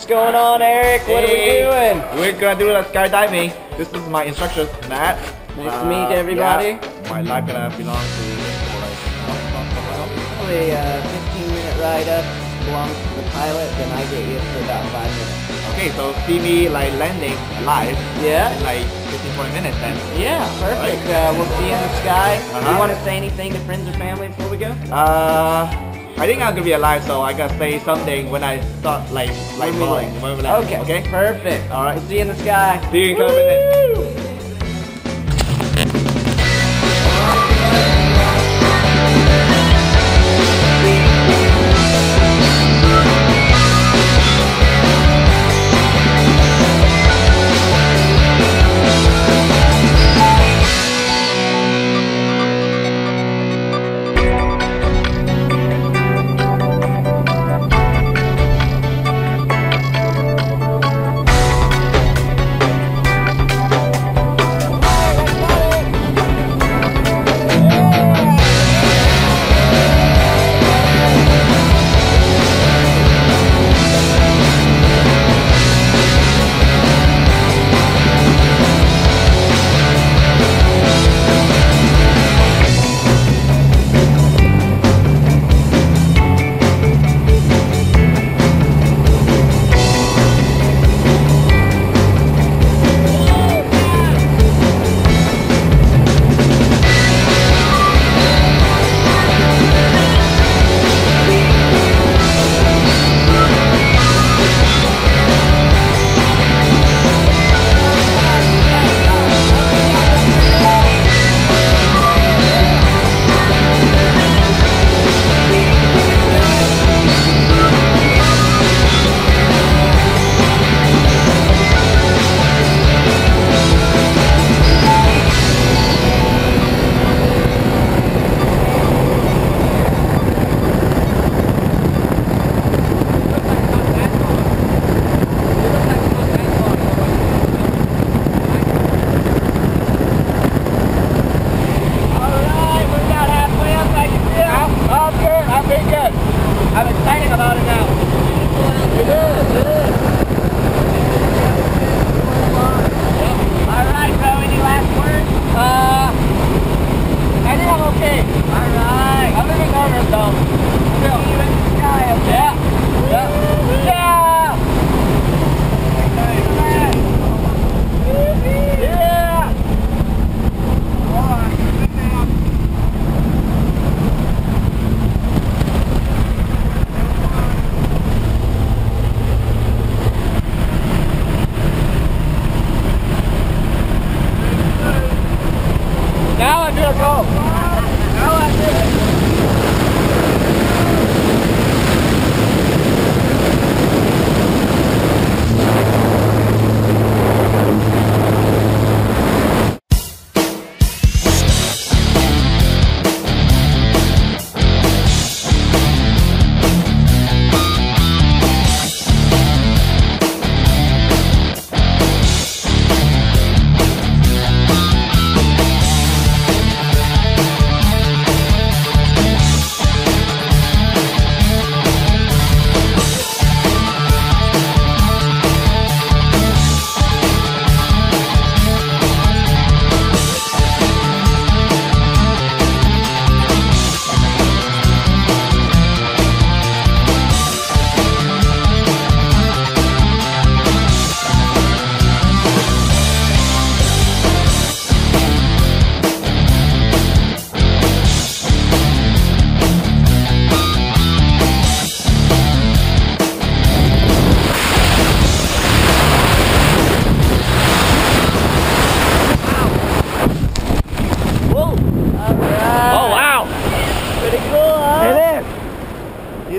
What's going on, Eric? What Hey, are we doing? We're gonna do the skydiving. This is my instructor, Matt. Nice to meet everybody. yeah, my life gonna belong to Probably a 15 minute ride up belongs to the pilot, then I get you for about five minutes. Okay, so see me like landing live. Yeah? in like 15 20 minutes then. Yeah, perfect. Uh, we'll see you in the sky. Do Uh-huh. you want to say anything to friends or family before we go? Uh, I think I'm gonna be alive, so I gotta say something when I start like like falling. land. when we land, Okay, Okay. perfect. All right. We'll see you in the sky. See you in a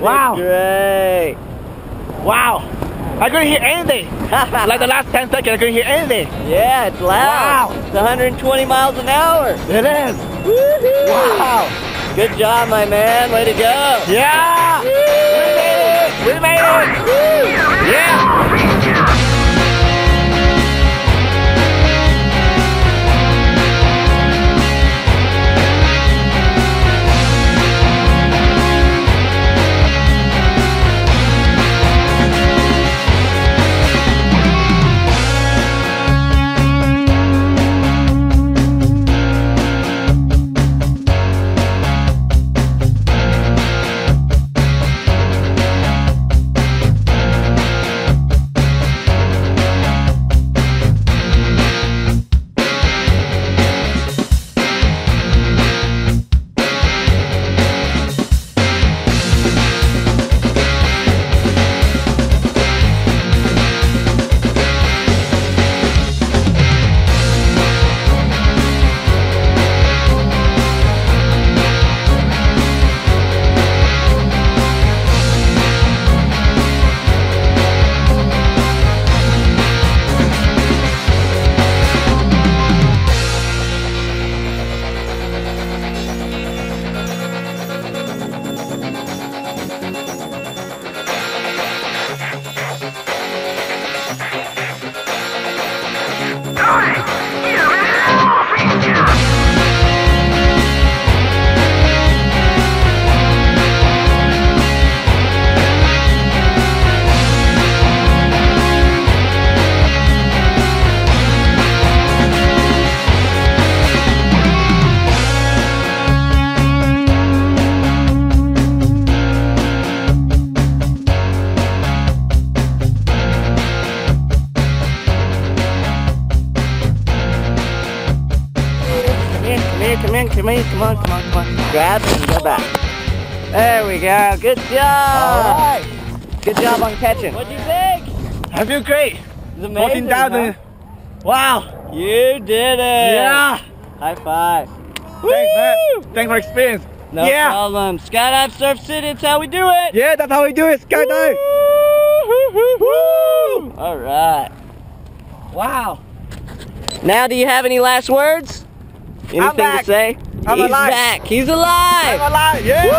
Wow. great. Wow! I couldn't hear anything. like the last 10 seconds, I couldn't hear anything. Yeah, it's loud. Wow. It's 120 miles an hour. It is. Woohoo. Wow! Good job, my man. Way to go. Yeah! We made it! We made it! Yeah! Jermaine, come on, come on, come on. Grab and go back. There we go. Good job. All right. Good job on catching. What do you think? I feel great. It's amazing. 14,000. huh? Wow. You did it. Yeah. High five. Thanks, man. Thanks for experience. No yeah. problem. Skydive Surfcity, it's how we do it. Yeah, that's how we do it. Skydive. Woo! All right. Wow. Now, do you have any last words? Anything to say? I'm He's alive. back. He's alive. I'm alive. Yeah. All